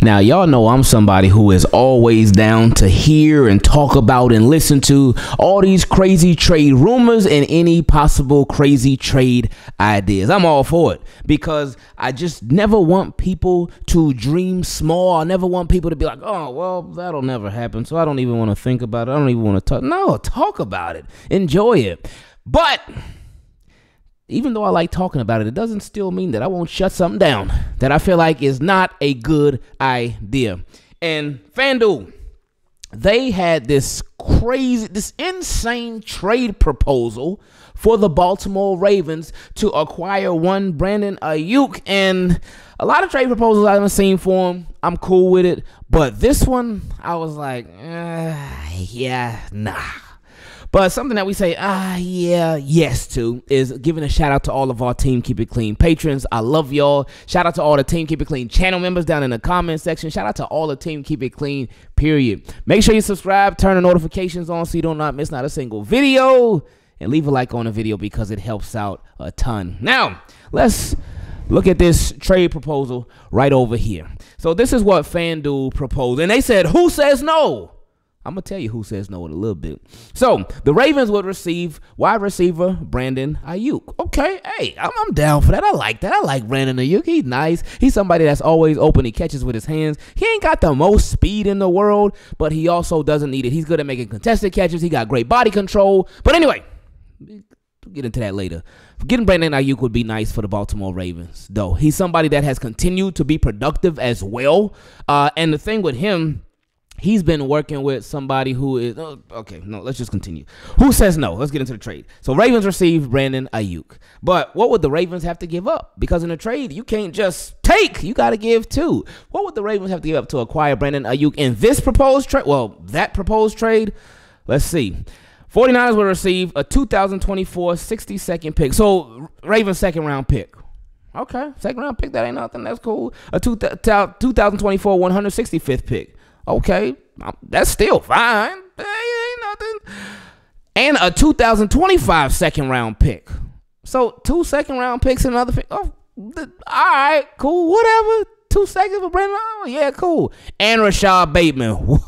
Now, y'all know I'm somebody who is always down to hear and talk about and listen to all these crazy trade rumors and any possible crazy trade ideas. I'm all for it because I just never want people to dream small. I never want people to be like, oh, well, that'll never happen. So I don't even want to think about it. I don't even want to talk. No, talk about it, enjoy it. But even though I like talking about it, it doesn't still mean that I won't shut something down that I feel like is not a good idea. And FanDuel, they had this crazy, this insane trade proposal for the Baltimore Ravens to acquire one Brandon Aiyuk. And a lot of trade proposals I haven't seen for him. I'm cool with it. But this one, I was like, uh, yeah, nah. But something that we say, ah, yeah, yes to is giving a shout out to all of our Team Keep It Clean patrons. I love y'all. Shout out to all the Team Keep It Clean channel members down in the comment section. Shout out to all the Team Keep It Clean, period. Make sure you subscribe, turn the notifications on so you do not miss not a single video, and leave a like on the video because it helps out a ton. Now, let's look at this trade proposal right over here. So this is what FanDuel proposed. And they said, who says no? I'm gonna tell you who says no in a little bit. So the Ravens would receive wide receiver Brandon Aiyuk. Okay, hey, I'm, I'm, down for that. I like that. I like Brandon Aiyuk. He's nice. He's somebody that's always open. He catches with his hands. He ain't got the most speed in the world, but he also doesn't need it. He's good at making contested catches. He got great body control. But anyway, we'll get into that later. Getting Brandon Aiyuk would be nice for the Baltimore Ravens, though. He's somebody that has continued to be productive as well. Uh, and the thing with him he's been working with somebody who is oh, okay. No, let's just continue. Who says no? Let's get into the trade. So Ravens receive Brandon Aiyuk, but what would the Ravens have to give up? Because in a trade, you can't just take; you got to give too. What would the Ravens have to give up to acquire Brandon Aiyuk in this proposed trade? Well, that proposed trade. Let's see. 49ers will receive a 2024 62nd pick. So Ravens second round pick. Okay, second round pick. That ain't nothing. That's cool. A two, 2024 165th pick. Okay, um, that's still fine. ain't nothing. And a 2025 second round pick. So two second round picks and another pick. Oh, all right, cool, whatever. Two seconds for Brandon. Oh, yeah, cool. And Rashod Bateman.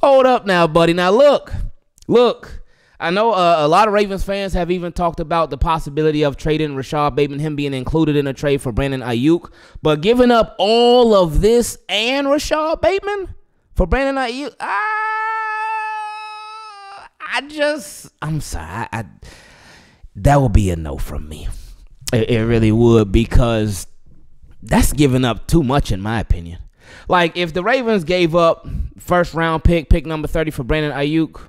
Hold up now, buddy. Now look, look. I know uh, a lot of Ravens fans have even talked about the possibility of trading Rashod Bateman, him being included in a trade for Brandon Aiyuk. But giving up all of this and Rashod Bateman for Brandon Aiyuk, I, I just, I'm sorry. I, I, that would be a no from me. It, it really would because that's giving up too much, in my opinion. Like, if the Ravens gave up first round pick, pick number 30 for Brandon Aiyuk,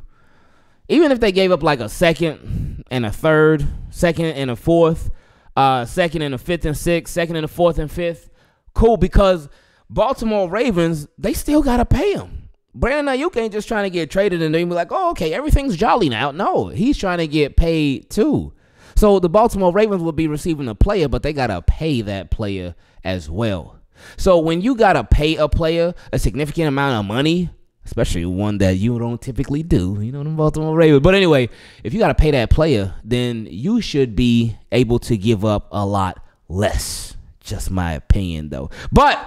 even if they gave up like a second and a third, second and a fourth, uh, second and a fifth and sixth, second and a fourth and fifth, cool because Baltimore Ravens they still gotta pay him. Brandon Aiyuk ain't just trying to get traded and they be like, oh okay, everything's jolly now. No, he's trying to get paid too. So the Baltimore Ravens will be receiving a player, but they gotta pay that player as well. So when you gotta pay a player a significant amount of money especially one that you don't typically do. You know, the Baltimore Ravens. But anyway, if you got to pay that player, then you should be able to give up a lot less. Just my opinion, though. But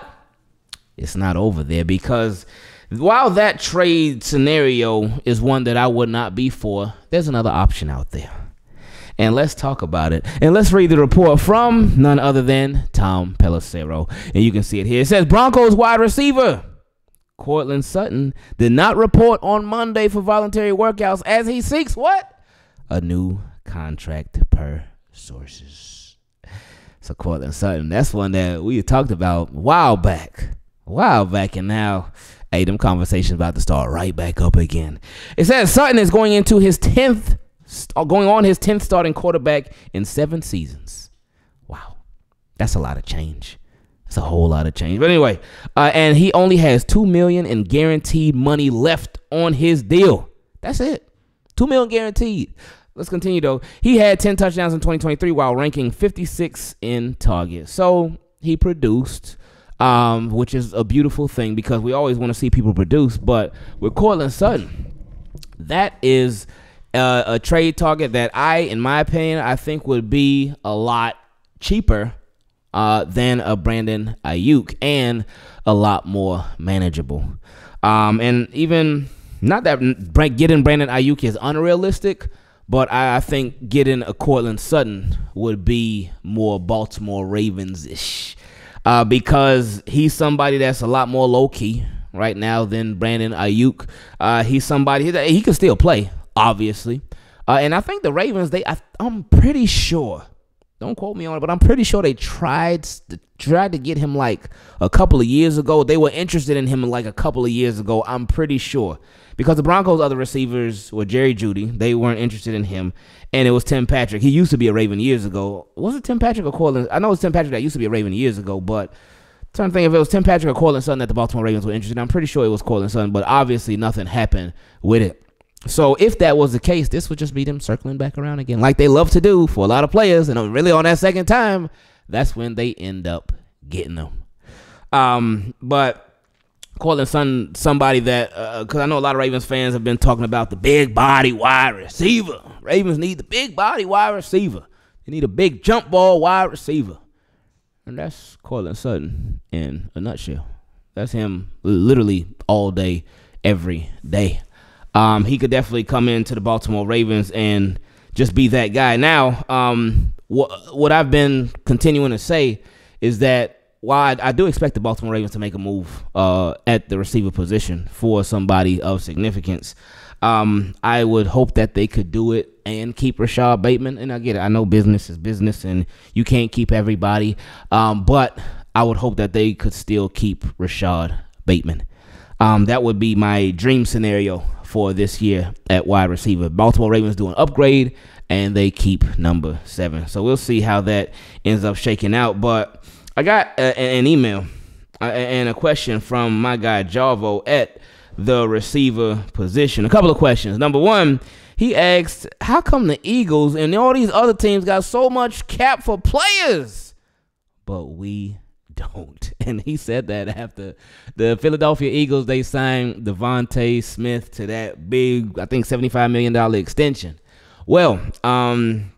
it's not over there because while that trade scenario is one that I would not be for, there's another option out there. And let's talk about it. And let's read the report from none other than Tom Pelissero. And you can see it here. It says Broncos wide receiver Courtland Sutton did not report on Monday for voluntary workouts as he seeks what? A new contract per sources. So Courtland Sutton, that's one that we talked about a while back. A while back and now hey, them conversations about to start right back up again. It says Sutton is going into his 10th uh, going on his 10th starting quarterback in 7 seasons. Wow. That's a lot of change. It's a whole lot of change. But anyway, uh, and he only has two million in guaranteed money left on his deal. That's it. Two million guaranteed. Let's continue though. He had 10 touchdowns in 2023 while ranking 56 in targets. So he produced, um, which is a beautiful thing because we always want to see people produce. But with Courtland Sutton, that is uh, a trade target that I, in my opinion, I think would be a lot cheaper uh, than a Brandon Aiyuk and a lot more manageable. Um, and even not that getting Brandon Aiyuk is unrealistic, but I, I think getting a Courtland Sutton would be more Baltimore Ravens ish. Uh, because he's somebody that's a lot more low key right now than Brandon Aiyuk. Uh, he's somebody he, he can still play, obviously. Uh, and I think the Ravens, they I, I'm pretty sure don't quote me on it, but I'm pretty sure they tried to, tried to get him like a couple of years ago. They were interested in him like a couple of years ago. I'm pretty sure because the Broncos' other receivers were Jerry Jeudy. They weren't interested in him, and it was Tim Patrick. He used to be a Raven years ago. Was it Tim Patrick or Courtland? I know it was Tim Patrick that used to be a Raven years ago, but. I'm trying to think if it was Tim Patrick or Courtland Sutton that the Baltimore Ravens were interested in. I'm pretty sure it was Courtland Sutton, but obviously nothing happened with it. So if that was the case, this would just be them circling back around again, like they love to do for a lot of players. And really, on that second time, that's when they end up getting them. Um, but calling some somebody that because uh, I know a lot of Ravens fans have been talking about the big body wide receiver. Ravens need the big body wide receiver. They need a big jump ball wide receiver, and that's Courtland Sutton in a nutshell. That's him literally all day, every day. Um, he could definitely come into the Baltimore Ravens and just be that guy. Now, um, what what I've been continuing to say is that while I, I do expect the Baltimore Ravens to make a move uh, at the receiver position for somebody of significance, um, I would hope that they could do it and keep Rashod Bateman. And I get it. I know business is business, and you can't keep everybody. Um, but I would hope that they could still keep Rashod Bateman. Um, that would be my dream scenario for this year at wide receiver. Baltimore Ravens do an upgrade and they keep number seven. So we'll see how that ends up shaking out. But I got a, an email and a question from my guy Javo at the receiver position. A couple of questions. Number one, he asked, How come the Eagles and all these other teams got so much cap for players, but we don't. And he said that after the Philadelphia Eagles they signed DeVonta Smith to that big, I think, $75 million extension. Well, um,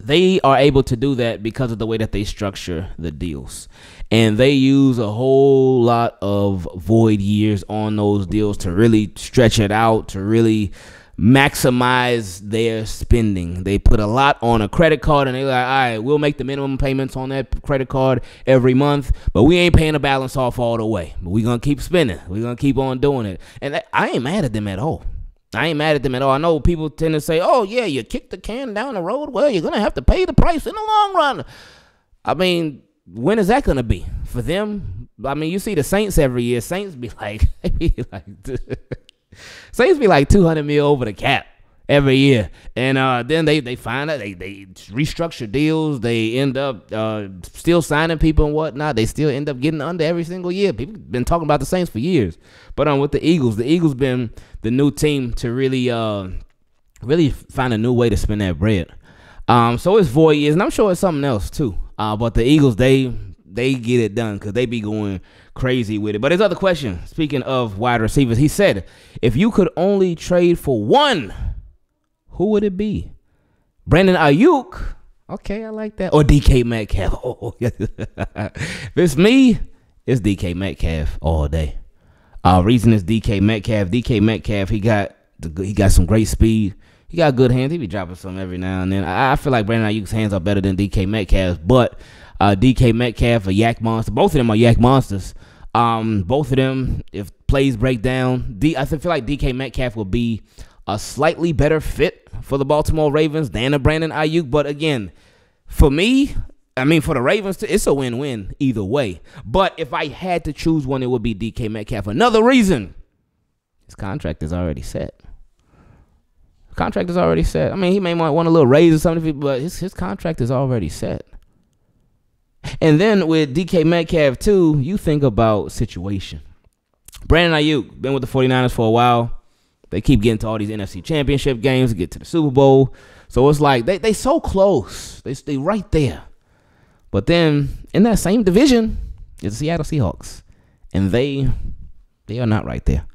they are able to do that because of the way that they structure the deals. And they use a whole lot of void years on those deals to really stretch it out, to really maximize their spending. They put a lot on a credit card and they're like, all right, we'll make the minimum payments on that credit card every month, but we ain't paying the balance off all the way. But we're going to keep spending. We're going to keep on doing it. And I ain't mad at them at all. I ain't mad at them at all. I know people tend to say, oh, yeah, you kick the can down the road. Well, you're going to have to pay the price in the long run. I mean, when is that going to be? For them, I mean, you see the Saints every year. Saints be like, be like Saints be like 200 mil over the cap every year. And uh, then they, they find out they, they restructure deals. They end up uh, still signing people and whatnot. They still end up getting under every single year. People been talking about the Saints for years. But um, with the Eagles, the Eagles been the new team to really uh, really find a new way to spend that bread. Um, so it's void years, and I'm sure it's something else too. Uh, but the Eagles, they they get it done because they be going crazy with it. But his other question, speaking of wide receivers, he said, if you could only trade for one, who would it be? Brandon Aiyuk. Okay, I like that. Or DK Metcalf. Oh, if it's me, it's DK Metcalf all day. Uh, reason is DK Metcalf. DK Metcalf, he got he got some great speed. He got good hands. He be dropping some every now and then. I, I feel like Brandon Aiyuk's hands are better than DK Metcalf's, but uh, DK Metcalf, a YAC monster. Both of them are YAC monsters. Um, both of them, if plays break down, D, I feel like DK Metcalf will be a slightly better fit for the Baltimore Ravens than a Brandon Aiyuk. But again, for me, I mean, for the Ravens, it's a win-win either way. But if I had to choose one, it would be DK Metcalf. Another reason, his contract is already set. Contract is already set. I mean, he may want a little raise or something, but his his contract is already set. And then with DK Metcalf too, you think about situation. Brandon Aiyuk been with the 49ers for a while. They keep getting to all these NFC championship games, get to the Super Bowl. So it's like they they so close. They stay right there. But then in that same division is the Seattle Seahawks. And they they are not right there.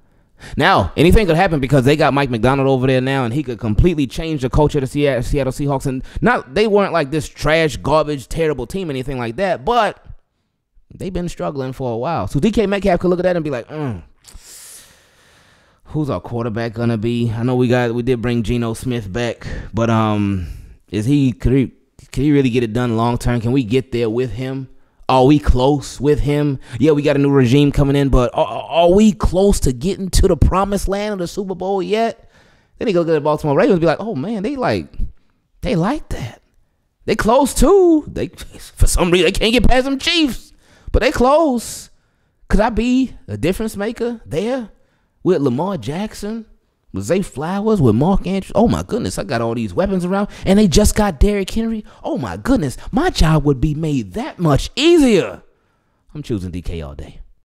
Now, anything could happen because they got Mike Macdonald over there now, and he could completely change the culture of the Seattle, Seahawks. And not they weren't like this trash, garbage, terrible team, anything like that, but they've been struggling for a while. So DK Metcalf could look at that and be like, mm, "Who's our quarterback gonna be?" I know we got we did bring Geno Smith back, but um, is he could he can he really get it done long term? Can we get there with him? Are we close with him? Yeah, we got a new regime coming in, but are, are we close to getting to the promised land of the Super Bowl yet? Then he go get the Baltimore Ravens, be like, oh man, they like, they like that. They close too. They for some reason they can't get past them Chiefs, but they close. Could I be a difference maker there with Lamar Jackson? With Zay Flowers, with Mark Andrews. Oh my goodness, I got all these weapons around, and they just got Derrick Henry. Oh my goodness, my job would be made that much easier. I'm choosing DK all day.